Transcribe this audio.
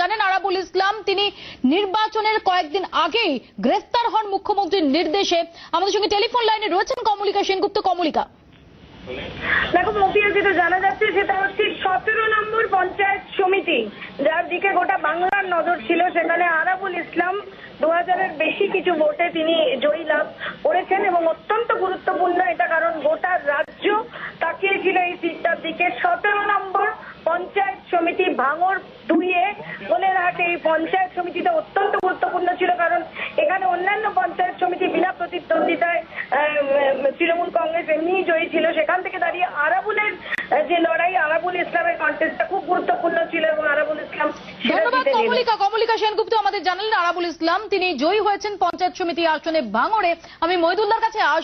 জানেন আরাবুল ইসলাম, তিনি নির্বাচনের কয়েকদিন আগেই গ্রেফতার হন মুখ্যমন্ত্রীর নির্দেশে। আমাদের সঙ্গে টেলিফোন লাইনে রয়েছেন কমলিকা সেনগুপ্ত। কমলিকা। দেখো, মফিয়া যেটা জানা যাচ্ছে, সেটা হচ্ছে সতেরো নম্বর পঞ্চায়েত সমিতি, যার দিকে গোটা বাংলার নজর ছিল, সেখানে আরাবুল ইসলাম দু হাজারের বেশি কিছু ভোটে তিনি জয়ী লাভ করেছেন এবং অত্যন্ত গুরুত্বপূর্ণ এটা কারণ গোটা রাজ্য তাকিয়েছিল এই সিটটার দিকে। সতেরো সমিতি ভাঙর বলে রাখে এই পঞ্চায়েত সমিতিটা অত্যন্ত গুরুত্বপূর্ণ ছিল কারণ এখানে অন্যান্য পঞ্চায়েত সমিতি বিনা প্রতিদ্বন্দ্বিতায় তৃণমূল কংগ্রেস এমনিই জয়ী ছিল। সেখান থেকে দাঁড়িয়ে আরাবুলের যে লড়াই আরাবুল ইসলামের কন্টেস্টটা খুব গুরুত্বপূর্ণ ছিল এবং আরাবুল ইসলাম ধন্যবাদ কমলিকা। কমলিকা সেনগুপ্ত আমাদের জানালেন আরাবুল ইসলাম তিনি জয়ী হয়েছেন পঞ্চায়েত সমিতি আসনে ভাঙড়ে। আমি মহিদুল্লার কাছে আসব।